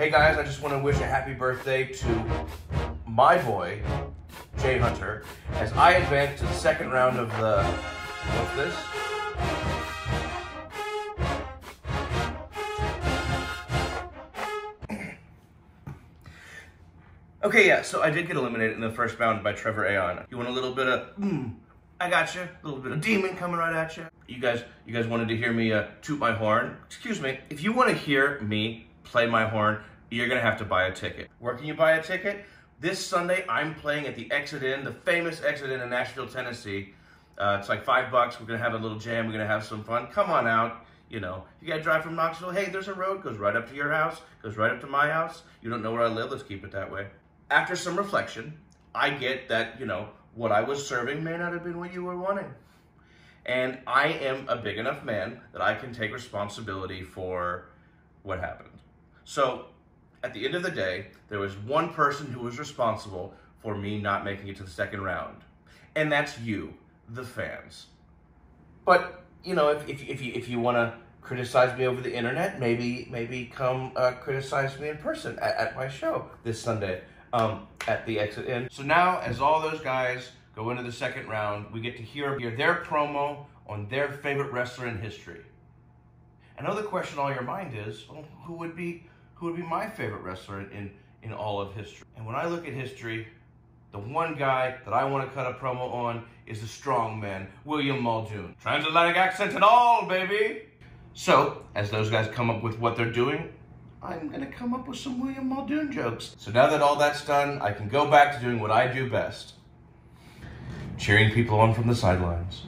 Hey guys, I just want to wish a happy birthday to my boy, Jay Hunter, as I advance to the second round of the. What's this? Okay, yeah, so I did get eliminated in the first round by Trevor Aon. You want a little bit of, mm, I got you, a little bit of demon coming right at you. You guys, you guys wanted to hear me uh, toot my horn? Excuse me, if you want to hear me play my horn, you're gonna have to buy a ticket. Where can you buy a ticket? This Sunday, I'm playing at the Exit Inn, the famous Exit Inn in Nashville, Tennessee. Uh, it's like five bucks. We're gonna have a little jam. We're gonna have some fun. Come on out. You know, you gotta drive from Knoxville. Hey, there's a road goes right up to your house, goes right up to my house. You don't know where I live. Let's keep it that way after some reflection, I get that, you know, what I was serving may not have been what you were wanting. And I am a big enough man that I can take responsibility for what happened. So at the end of the day, there was one person who was responsible for me not making it to the second round. And that's you, the fans. But, you know, if, if, if you, if you want to criticize me over the internet, maybe maybe come uh, criticize me in person at, at my show this Sunday um, at the Exit Inn. So now, as all those guys go into the second round, we get to hear, hear their promo on their favorite wrestler in history. Another question on your mind is, well, who would be who would be my favorite wrestler in, in all of history? And when I look at history, the one guy that I want to cut a promo on is the strong man, William Muldoon. Transatlantic accent and all, baby! So, as those guys come up with what they're doing, I'm going to come up with some William Muldoon jokes. So now that all that's done, I can go back to doing what I do best cheering people on from the sidelines.